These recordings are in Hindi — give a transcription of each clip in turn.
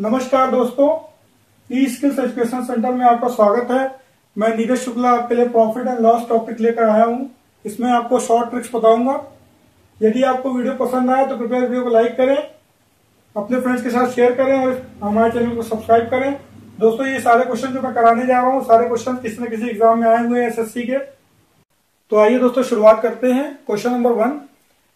नमस्कार दोस्तों ई स्किल्स एजुकेशन सेंटर में आपका स्वागत है। मैं नीरज शुक्ला आपके लिए प्रॉफिट एंड लॉस टॉपिक लेकर आया हूँ। इसमें आपको शॉर्ट ट्रिक्स बताऊँगा। यदि आपको वीडियो पसंद आए तो कृपया वीडियो को लाइक करें, अपने फ्रेंड्स के साथ शेयर करें और हमारे चैनल को सब्सक्राइब करें। दोस्तों, ये सारे क्वेश्चन जो मैं कराने जा रहा हूँ, सारे क्वेश्चन किसी न किसी एग्ज़ाम में आए हुए एसएससी के। तो आइए दोस्तों, शुरुआत करते हैं। क्वेश्चन नंबर वन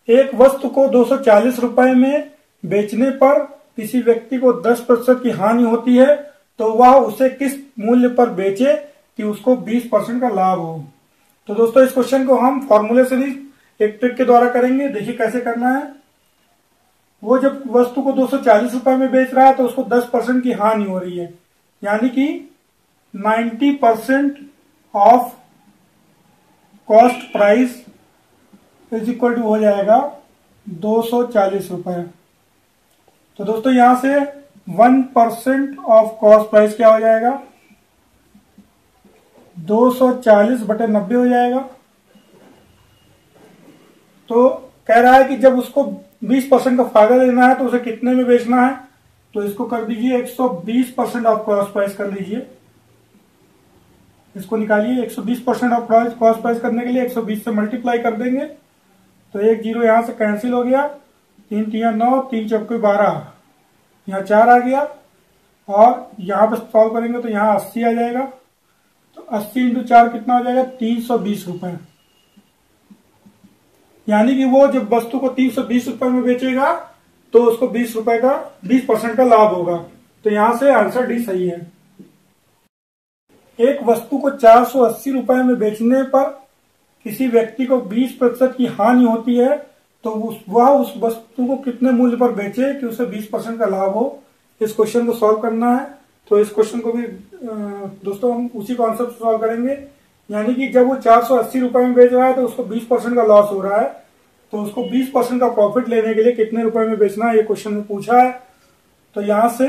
एक वस्तु को दो रुपए में बेचने पर किसी व्यक्ति को 10 प्रतिशत की हानि होती है तो वह उसे किस मूल्य पर बेचे कि उसको 20 परसेंट का लाभ हो? तो दोस्तों, इस क्वेश्चन को हम फॉर्मूले से नहीं एक ट्रिक के द्वारा करेंगे। देखिए कैसे करना है। वो जब वस्तु को दो सौ चालीस रुपए में बेच रहा है तो उसको 10 परसेंट की हानि हो रही है। यानी कि 90 percent of cost price is equal to हो जाएगा दो सौ चालीस रुपए। तो दोस्तों, यहाँ से one percent of cost price क्या हो जाएगा? 240 बटे नब्बे हो जाएगा। तो कह रहा है कि जब उसको 20 परसेंट का फ़ायदा लेना है तो उसे कितने में बेचना है? तो इसको कर दीजिए 120 परसेंट ऑफ़ कॉस्ट प्राइस कर लीजिए। इसको निकालिए 120 परसेंट ऑफ़ कॉस्ट प्राइस करने के लिए 120 से मल्टीप्लाई कर देंगे। तो एक ज़ीरो यहाँ से कैंसिल हो गया। तीन तीन नौ, तीन चौके बारह। यहाँ चार आ गया, और यहाँ पे सॉल्व करेंगे तो यहाँ अस्सी आ जाएगा। तो अस्सी इंटू चार कितना हो जाएगा? तीन सौ बीस रुपए। यानी कि वो जब वस्तु को तीन सौ बीस रुपए में बेचेगा तो उसको बीस रुपए का, बीस परसेंट का लाभ होगा। तो यहाँ से आंसर डी सही है। एक वस्तु को चार सौ अस्सी रुपए में बेचने पर किसी व्यक्ति को बीस प्रतिशत की हानि होती है तो वह उस वस्तु को कितने मूल्य पर बेचे कि उसे 20 परसेंट का लाभ हो, इस क्वेश्चन को सॉल्व करना है। तो इस क्वेश्चन को भी दोस्तों, हम उसी कॉन्सेप्ट सॉल्व करेंगे। यानी कि जब वो चार सौ अस्सी रुपए में बेच रहा है तो उसको 20 परसेंट का लॉस हो रहा है। तो उसको 20 परसेंट का प्रॉफिट लेने के लिए कितने रुपए में बेचना है, ये क्वेश्चन में पूछा है। तो यहाँ से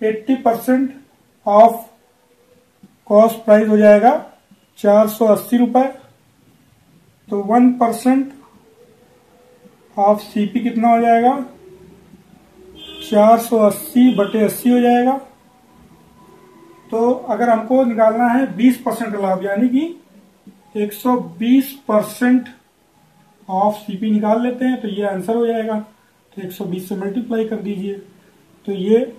80 परसेंट ऑफ़ कॉस्ट प्राइस हो जाएगा चार सौ अस्सी रुपए। तो वन परसेंट ऑफ़ सीपी कितना हो जाएगा? 480 बटे अस्सी हो जाएगा। तो अगर हमको निकालना है 20 परसेंट लाभ, यानी कि 120 परसेंट ऑफ़ सीपी निकाल लेते हैं तो ये आंसर हो जाएगा। तो 120 से मल्टीप्लाई कर दीजिए। तो ये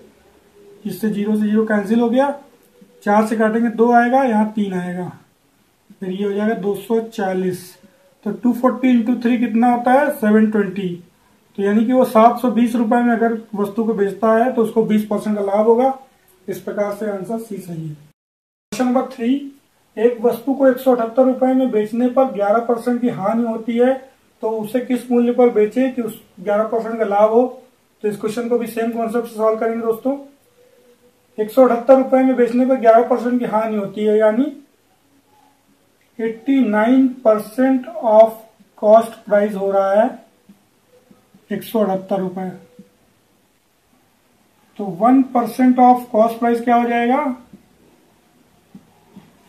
इससे ज़ीरो से ज़ीरो कैंसिल हो गया। चार से काटेंगे, दो आएगा, यहाँ तीन आएगा। फिर ये हो जाएगा 240 तो 240 फोर्टी इंटू थ्री कितना होता है? 720 तो यानी कि वो सात सौ बीस रुपए में अगर वस्तु को बेचता है तो उसको 20 परसेंट का लाभ होगा। इस प्रकार से आंसर सी सही है। क्वेश्चन नंबर थ्री एक वस्तु को एक रुपए में बेचने पर 11 परसेंट की हानि होती है तो उसे किस मूल्य पर बेचे कि उस 11 परसेंट का लाभ हो? तो इस क्वेश्चन को भी सेम कॉन्सेप्ट से सॉल्व करेंगे दोस्तों। एक रुपए में बेचने पर 11 परसेंट की हानि होती है, यानी 89 परसेंट ऑफ़ कॉस्ट प्राइस हो रहा है। एक सौ अठहत्तर रुपए। तो one percent of cost price क्या हो जाएगा?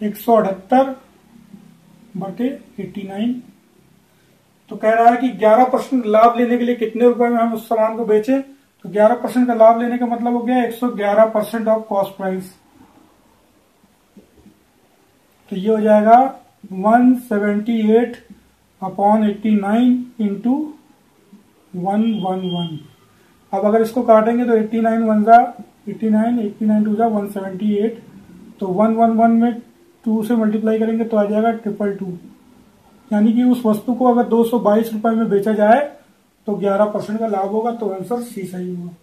एक सौ अठहत्तर बटे एट्टी नाइन। तो कह रहा है कि 11 परसेंट लाभ लेने के लिए कितने रुपए में हम उस सामान को बेचे? तो 11 परसेंट का लाभ लेने का मतलब हो गया 111 परसेंट ऑफ़ कॉस्ट प्राइस। तो ये हो जाएगा 178 upon 89 into one one one अब अगर इसको काटेंगे तो 89 वन जा 89 89 टू जा 178 तो वन वन वन में टू से मल्टीप्लाई करेंगे तो आ जाएगा ट्रिपल टू यानी कि उस वस्तु को अगर दो सौ बाईस रुपए में बेचा जाए तो 11 परसेंट का लाभ होगा तो आंसर सी सही होगा।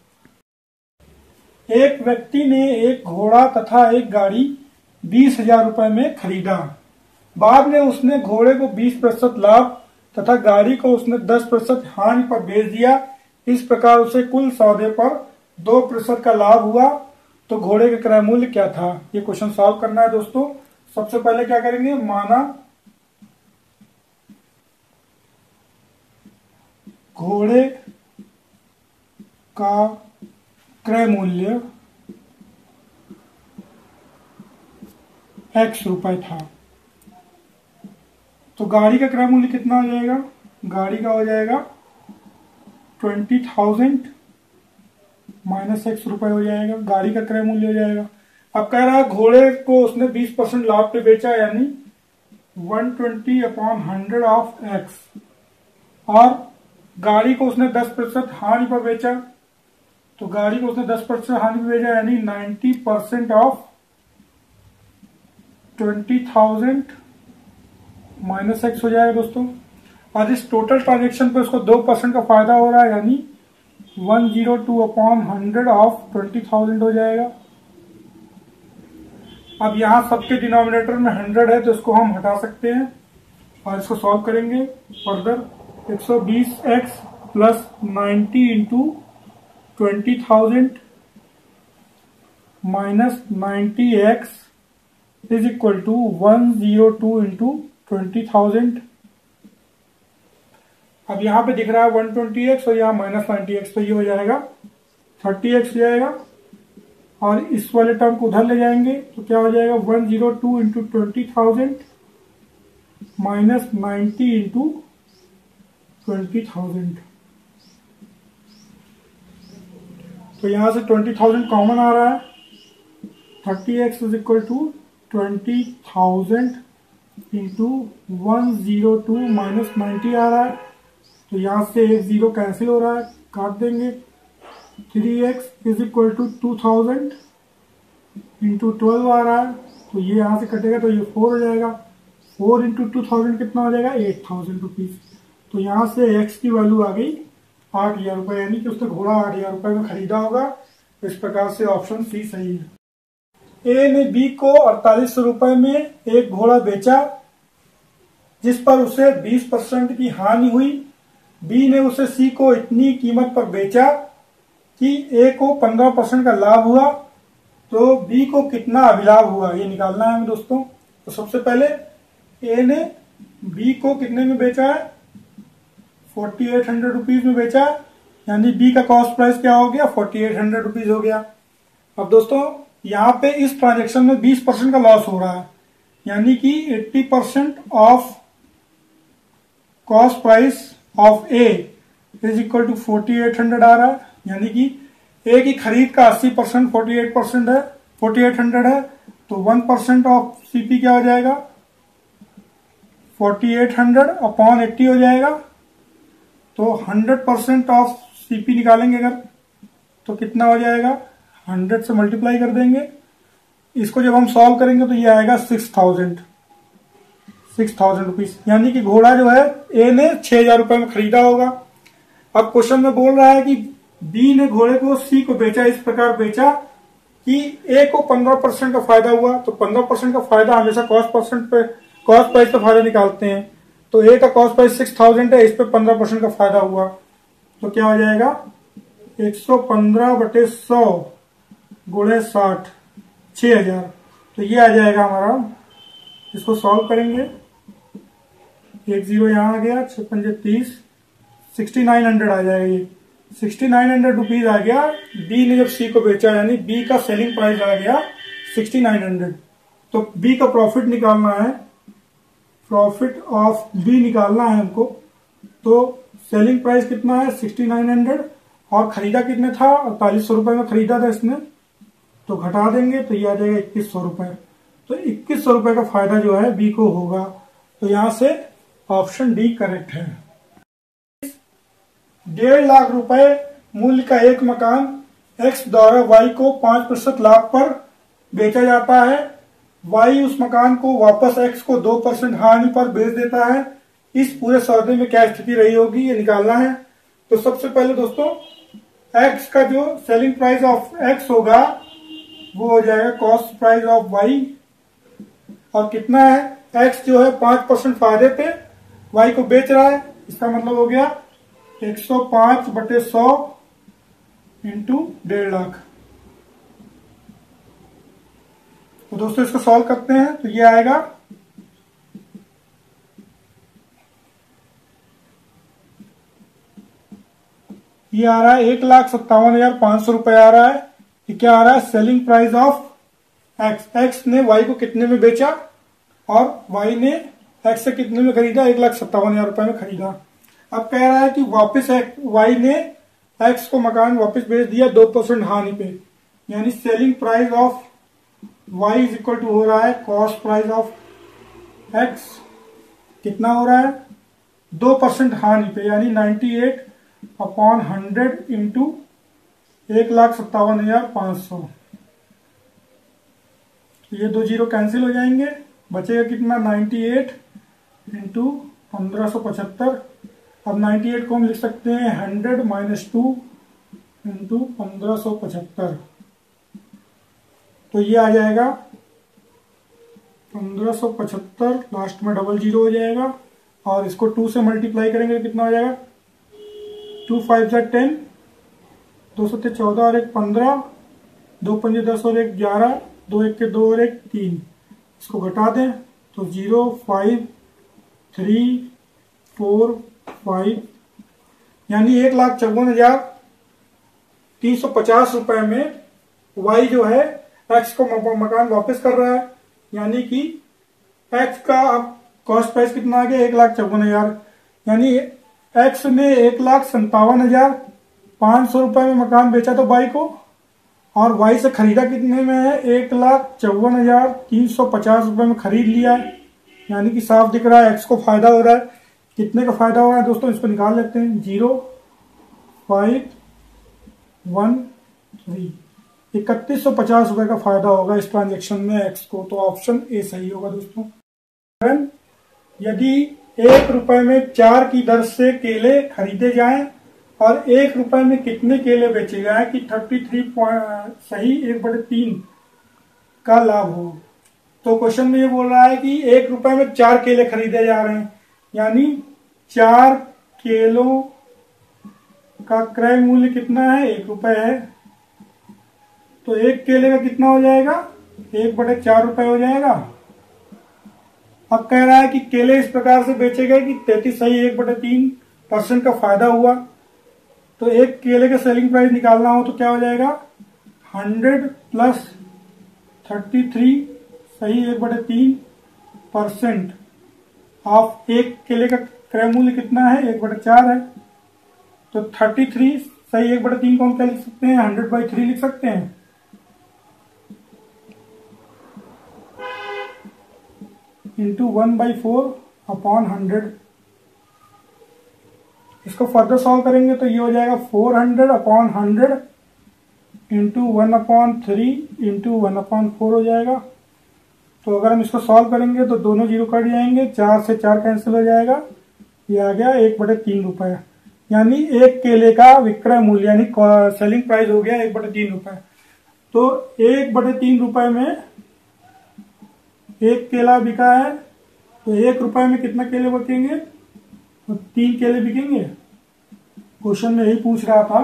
एक व्यक्ति ने एक घोड़ा तथा एक गाड़ी बीस हज़ार रुपए में खरीदा। बाद में उसने घोड़े को 20 प्रतिशत लाभ तथा गाड़ी को उसने 10 प्रतिशत हानि पर बेच दिया। इस प्रकार उसे कुल सौदे पर दो प्रतिशत का लाभ हुआ। तो घोड़े का क्रय मूल्य क्या था? ये क्वेश्चन सॉल्व करना है दोस्तों। सबसे पहले क्या करेंगे? माना घोड़े का क्रय मूल्य एक्स रुपए था। तो गाड़ी का क्रय मूल्य कितना हो जाएगा? गाड़ी का हो जाएगा ट्वेंटी थाउज़ेंड माइनस एक्स रुपए हो जाएगा, गाड़ी का क्रय मूल्य हो जाएगा। अब कह रहा है घोड़े को उसने 20 परसेंट लाभ पे बेचा, यानी one twenty upon hundred of X और गाड़ी को उसने 10 प्रतिशत हानि पर बेचा तो गाड़ी को उसने 10 प्रतिशत हानि पर बेचा, यानी 90 percent of twenty thousand minus X हो जाएगा दोस्तों। और इस टोटल ट्रांजेक्शन पे उसको दो परसेंट का फ़ायदा हो रहा है, यानी one zero two upon hundred of twenty thousand हो जाएगा। अब यहाँ सबके डिनोमिनेटर में हंड्रेड है तो इसको हम हटा सकते हैं और इसको सॉल्व करेंगे फर्दर एक सौ बीस X plus ninety into twenty thousand minus ninety X is equal to one zero two into twenty thousand. अब यहाँ पे दिख रहा है वन ट्वेंटी एक्स और यहाँ माइनस नाइनटी एक्स तो ये हो जाएगा थर्टी एक्स हो जाएगा। और इस वाले टर्म को उधर ले जाएँगे तो क्या हो जाएगा? One zero two into twenty thousand minus ninety into twenty thousand. तो यहाँ से ट्वेंटी थाउज़ेंड कॉमन आ रहा है। Thirty X is equal to twenty thousand. Into one zero two minus ninety आ रहा है। तो यहाँ से एक ज़ीरो कैंसिल हो रहा है, काट देंगे। Three X is equal to two thousand into twelve आ रहा है। तो ये यहाँ से कटेगा तो ये फोर हो जाएगा। फोर इंटू टू थाउज़ेंड कितना हो जाएगा? एट थाउज़ेंड रुपीज़ तो यहाँ से एक्स की वैल्यू आ गई आठ हज़ार रुपए, यानी कि उसने घोड़ा आठ हज़ार रुपए में खरीदा होगा। इस प्रकार से ऑप्शन सी सही है। ए ने बी को अड़तालीस रुपए में एक घोड़ा बेचा, जिस पर उसे 20 परसेंट की हानि हुई। बी ने उसे सी को इतनी कीमत पर बेचा कि ए को 15 परसेंट का लाभ हुआ। तो बी को कितना अभिलाभ हुआ, ये निकालना है हमें दोस्तों। तो सबसे पहले ए ने बी को कितने में बेचा है? फोर्टी एट हंड्रेड रुपीज़ में बेचा। यानी बी का कॉस्ट प्राइस क्या हो गया? फोर्टी एट हंड्रेड रुपीज़ हो गया। अब दोस्तों यहाँ पे इस ट्रांजेक्शन में 20 परसेंट का लॉस हो रहा है। यानी कि 80 percent of cost price of A is equal to forty eight hundred आ रहा है। यानी कि ए की खरीद का 80 परसेंट फोर्टी एट परसेंट है फोर्टी एट हंड्रेड है तो वन परसेंट ऑफ़ सीपी क्या हो जाएगा? Forty eight hundred upon eighty हो जाएगा। तो हंड्रेड परसेंट ऑफ़ सीपी निकालेंगे अगर तो कितना हो जाएगा? हंड्रेड से मल्टीप्लाई कर देंगे। इसको जब हम सॉल्व करेंगे तो ये आएगा six thousand. Six thousand rupees यानी कि घोड़ा जो है ए ने छह हज़ार रुपए में खरीदा होगा। अब क्वेश्चन में बोल रहा है कि बी ने घोड़े को सी को बेचा, इस प्रकार बेचा कि ए को पंद्रह परसेंट का फ़ायदा हुआ। तो पंद्रह परसेंट का फ़ायदा हमेशा कॉस्ट परसेंट पे कॉस्ट प्राइस पे फ़ायदा निकालते हैं। तो ए का कॉस्ट प्राइस सिक्स थाउज़ेंड है, इस पे पंद्रह परसेंट का फ़ायदा हुआ। तो क्या हो जाएगा? एक सौ पंद्रह बटे सौ। गुड़े साठ छ हज़ार। तो ये आ जाएगा हमारा। इसको सॉल्व करेंगे। एक ज़ीरो यहाँ आ गया, छह पंजे तीस। सिक्सटी नाइन हंड्रेड आ जाएगा ये। सिक्सटी नाइन हंड्रेड रुपीज़ आ गया। बी ने जब सी को बेचा, यानी बी का सेलिंग प्राइस आ गया सिक्सटी नाइन हंड्रेड। तो बी का प्रॉफिट निकालना है। प्रॉफिट ऑफ़ बी निकालना है हमको। तो सेलिंग प्राइस कितना है? Sixty nine hundred. और खरीदा कितने था? अड़तालीस सौ रुपए में खरीदा था इसने। तो घटा देंगे तो ये आ जाएगा इक्कीस सौ रुपए। तो इक्कीस सौ रुपए का फ़ायदा जो है, बी को होगा। तो यहाँ से ऑप्शन डी करेक्ट है। डेढ़ लाख रुपए मूल्य का एक मकान एक्स द्वारा वाई को पाँच प्रतिशत लाभ पर बेचा जाता है। वाई उस मकान को वापस एक्स को दो परसेंट हानि पर बेच देता है। इस पूरे सौदे में क्या स्थिति रही होगी, ये निकालना है। तो सबसे पहले दोस्तों एक्स का जो सेलिंग प्राइस ऑफ़ एक्स होगा वो हो जाएगा कॉस्ट प्राइस ऑफ़ वाई और कितना है? एक्स जो है, पाँच परसेंट फ़ायदे पे वाई को बेच रहा है। इसका मतलब हो गया 105 बटे सौ इंटू डेढ़ लाख। तो दोस्तों, इसको सॉल्व करते हैं। तो ये आएगा। ये आ रहा है एक लाख सत्तावन हज़ार पाँच सौ रुपए आ रहा है। ये क्या आ रहा है? Selling price of X X ने वाई को कितने में बेचा? और वाई ने एक्स से कितने में खरीदा? एक लाख सत्तावन हज़ार रुपए में खरीदा। अब कह रहा है कि वापस वाई ने एक्स को मकान वापस भेज दिया दो परसेंट हानि पे। यानी selling price of Y is equal to हो रहा है कॉस्ट प्राइस ऑफ़ एक्स कितना हो रहा है? दो परसेंट हानि पे, यानी ninety eight upon hundred into एक लाख सत्तावन हज़ार पाँच सौ। ये दो ज़ीरो कैंसिल हो जाएँगे। बचेगा कितना? नाइन्टी एट इंटू पंद्रह सौ पचहत्तर। अब 98 को हम लिख सकते हैं हंड्रेड माइनस टू इंटू पंद्रह सौ पचहत्तर। तो ये आ जाएगा पंद्रह सौ पचहत्तर। लास्ट में डबल ज़ीरो हो जाएगा। और इसको टू से मल्टीप्लाई करेंगे तो कितना हो जाएगा? टू फाइव ज़ा टेन। दो सत्य चौदह और एक पंद्रह, दो पंजे दस और एक ग्यारह, दो एक के दो और एक तीन। इसको घटा दें तो zero, five, three, four, five, यानी एक लाख चौवन हज़ार तीन सौ पचास रुपए में वाई जो है एक्स को मकान वापस कर रहा है। यानी कि एक्स का अब कॉस्ट प्राइस कितना आ गया? एक लाख चौवन हज़ार। यानी एक्स ने एक लाख संतावन हज़ार पाँच सौ रुपए में मकान बेचा तो बाई को? और बाई से खरीदा कितने में है? एक लाख चौवन हज़ार तीन सौ पचास रुपए में खरीद लिया है। यानी कि साफ़ दिख रहा है एक्स को फ़ायदा हो रहा है। कितने का फ़ायदा हो रहा है दोस्तों? इसको निकाल लेते हैं। ज़ीरो फाइव वन थ्री इकतीस सौ पचास रुपए का फ़ायदा होगा इस ट्रांजेक्शन में एक्स को। तो ऑप्शन ए सही होगा दोस्तों। यदि एक रुपए में चार की दर से केले खरीदे जाएँ और एक रुपए में कितने केले बेचे जाए कि थर्टी थ्री सही एक बटे तीन का लाभ हो। तो क्वेश्चन में ये बोल रहा है कि एक रुपए में चार केले खरीदे जा रहे हैं। यानी चार केलों का क्रय मूल्य कितना है? एक रुपए है। तो एक केले का कितना हो जाएगा? एक बटे चार रुपए हो जाएगा। अब कह रहा है कि केले इस प्रकार से बेचे गए कि तैतीस सही एक बटे तीन परसेंट का फ़ायदा हुआ। तो एक केले का सेलिंग प्राइस निकालना हो तो क्या हो जाएगा? हंड्रेड प्लस थर्टी थ्री सही एक बटे तीन परसेंट ऑफ़ एक केले का क्रय मूल्य कितना है? एक बटे चार है। तो थर्टी थ्री सही एक बटे तीन को हम क्या लिख सकते हैं? हंड्रेड बाई थ्री लिख सकते हैं। Into one by four upon hundred इसको फर्दर सॉल्व करेंगे तो ये हो जाएगा four hundred upon hundred into one upon three into one upon four हो जाएगा। तो अगर हम इसको सॉल्व करेंगे तो दोनों ज़ीरो कट जाएँगे, चार से चार कैंसिल हो जाएगा। ये आ गया एक बटे तीन रुपए। यानी एक केले का विक्रय मूल्य, यानी सेलिंग प्राइस हो गया एक बटे तीन रुपए। तो एक बटे तीन रुपए में एक केला बिका है तो एक रुपए में कितना केले बकेंगे तो तीन केले बिकेंगे। क्वेश्चन में यही पूछ रहा था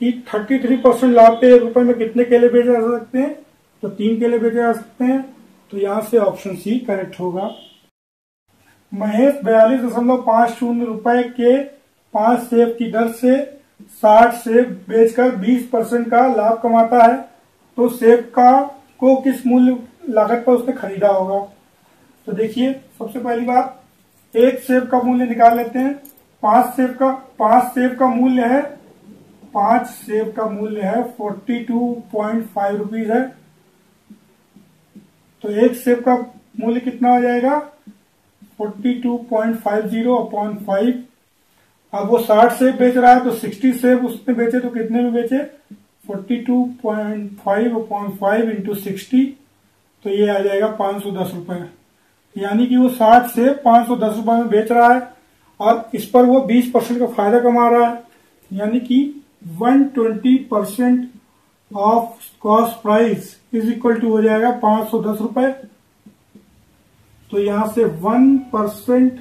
कि थर्टी थ्री परसेंट लाभ पे रुपए में कितने केले बेचे जा सकते हैं? तो तीन केले बेचे जा सकते हैं। तो यहाँ से ऑप्शन सी करेक्ट होगा। महेश बयालीस दशमलव पाँच शून्य रुपए के पाँच सेब की दर से साठ सेब बेचकर बीस परसेंट का लाभ कमाता है। तो सेब का को किस मूल्य लागत पर उसने खरीदा होगा? तो देखिए, सबसे पहली बात, एक सेब का मूल्य निकाल लेते हैं। पाँच सेब का, पाँच सेब का मूल्य है, पाँच सेब का मूल्य है forty two point five rupees है। तो एक सेब का मूल्य कितना हो जाएगा? Forty two point five zero upon five अब वो साठ सेब बेच रहा है तो सिक्सटी सेब उसने बेचे तो कितने में बेचे? Forty two point five upon five into sixty तो ये आ जाएगा पाँच सौ दस रुपए। यानी कि वो साठ से पाँच सौ दस रुपए में बेच रहा है और इस पर वो बीस परसेंट का फ़ायदा कमा रहा है। यानी कि one twenty percent of cost price is equal to हो जाएगा पाँच सौ दस रुपए। तो यहाँ से one percent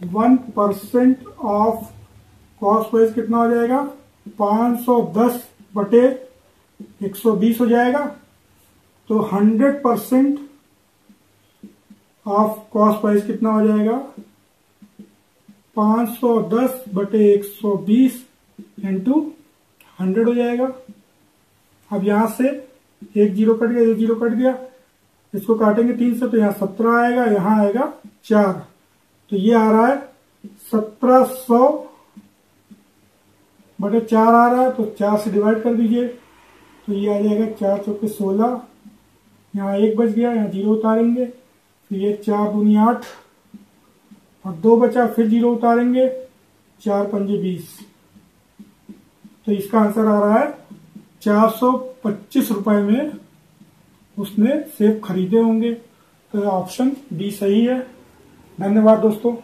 one percent of cost price कितना हो जाएगा? पाँच सौ दस बटे एक सौ बीस हो जाएगा। तो hundred percent of cost price कितना हो जाएगा? पाँच सौ दस बटे एक सौ बीस इंटू हंड्रेड हो जाएगा। अब यहाँ से एक ज़ीरो कट गया, एक ज़ीरो कट गया। इसको काटेंगे तीन से तो यहाँ सत्रह आएगा, यहाँ आएगा चार। तो ये आ रहा है सत्रह सौ बटे चार आ रहा है तो चार से डिवाइड कर दीजिए। तो ये आ जाएगा चार चौके सोलह। यहाँ एक बज गया, यहाँ ज़ीरो उतारेंगे। फिर ये चार दूनी आठ और दो बचा, फिर ज़ीरो उतारेंगे, चार पंजे बीस। तो इसका आंसर आ रहा है, चार सौ पच्चीस रुपए में उसने सेब खरीदे होंगे। तो ऑप्शन बी सही है। धन्यवाद दोस्तों।